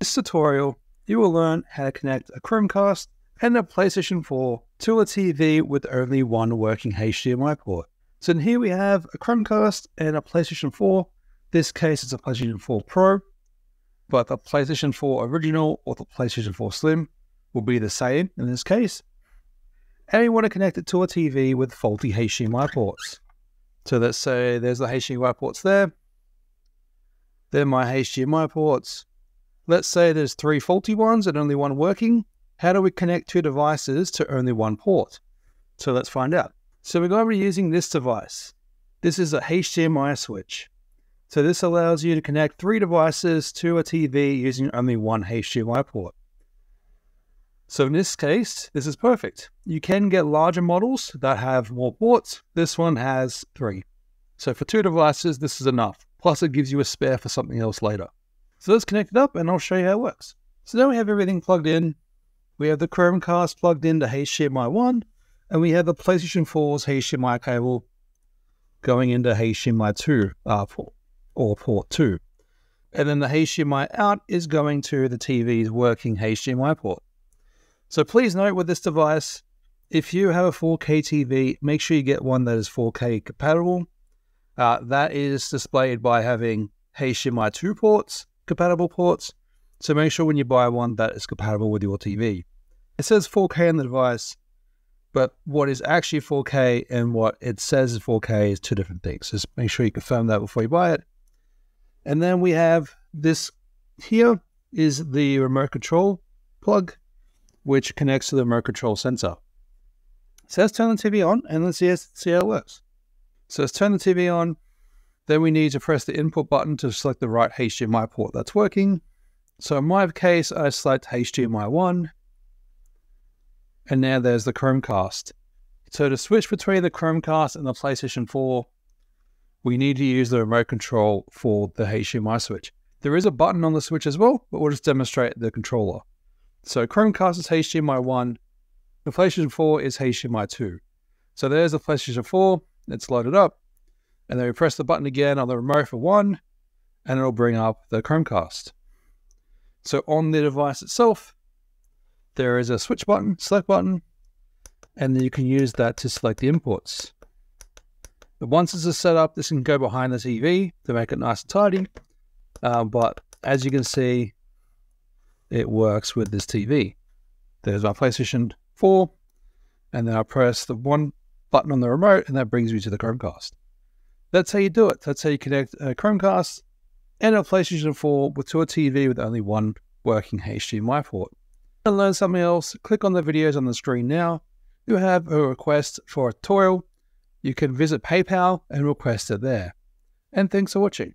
this tutorial, you will learn how to connect a Chromecast and a PlayStation 4 to a TV with only one working HDMI port. So here we have a Chromecast and a PlayStation 4. This case is a PlayStation 4 Pro, but the PlayStation 4 Original or the PlayStation 4 Slim will be the same in this case. And you want to connect it to a TV with faulty HDMI ports. So let's say there's the HDMI ports there. They're my HDMI ports. Let's say there's three faulty ones and only one working. How do we connect two devices to only one port? So let's find out. So we're going to be using this device. This is a HDMI switch. So this allows you to connect three devices to a TV using only one HDMI port. So in this case, this is perfect. You can get larger models that have more ports. This one has three. So for two devices, this is enough. Plus it gives you a spare for something else later. So let's connect it up and I'll show you how it works. So now we have everything plugged in. We have the Chromecast plugged into HDMI 1 and we have the PlayStation 4's HDMI cable going into HDMI 2 uh, port, or port 2. And then the HDMI out is going to the TV's working HDMI port. So please note with this device, if you have a 4K TV, make sure you get one that is 4K compatible. Uh, that is displayed by having HDMI 2 ports, compatible ports. So make sure when you buy one that is compatible with your TV. It says 4K on the device, but what is actually 4K and what it says is 4K is two different things. Just make sure you confirm that before you buy it. And then we have this here is the remote control plug, which connects to the remote control sensor. So let's turn the TV on and let's see how it works. So let's turn the TV on. Then we need to press the input button to select the right HDMI port that's working. So in my case, I select HDMI 1 and now there's the Chromecast. So to switch between the Chromecast and the PlayStation 4, we need to use the remote control for the HDMI switch. There is a button on the switch as well, but we'll just demonstrate the controller. So Chromecast is HDMI 1, the PlayStation 4 is HDMI 2. So there's the PlayStation 4, it's loaded up, and then we press the button again on the remote for 1, and it'll bring up the Chromecast. So on the device itself, there is a switch button, select button, and then you can use that to select the imports. But once this is set up, this can go behind the TV to make it nice and tidy. Uh, but as you can see, it works with this TV. There's my PlayStation 4, and then I press the one button on the remote, and that brings me to the Chromecast. That's how you do it. That's how you connect a Chromecast and a PlayStation 4 to a TV with only one working HDMI port to learn something else, click on the videos on the screen now. You have a request for a tutorial. You can visit PayPal and request it there. And thanks for watching.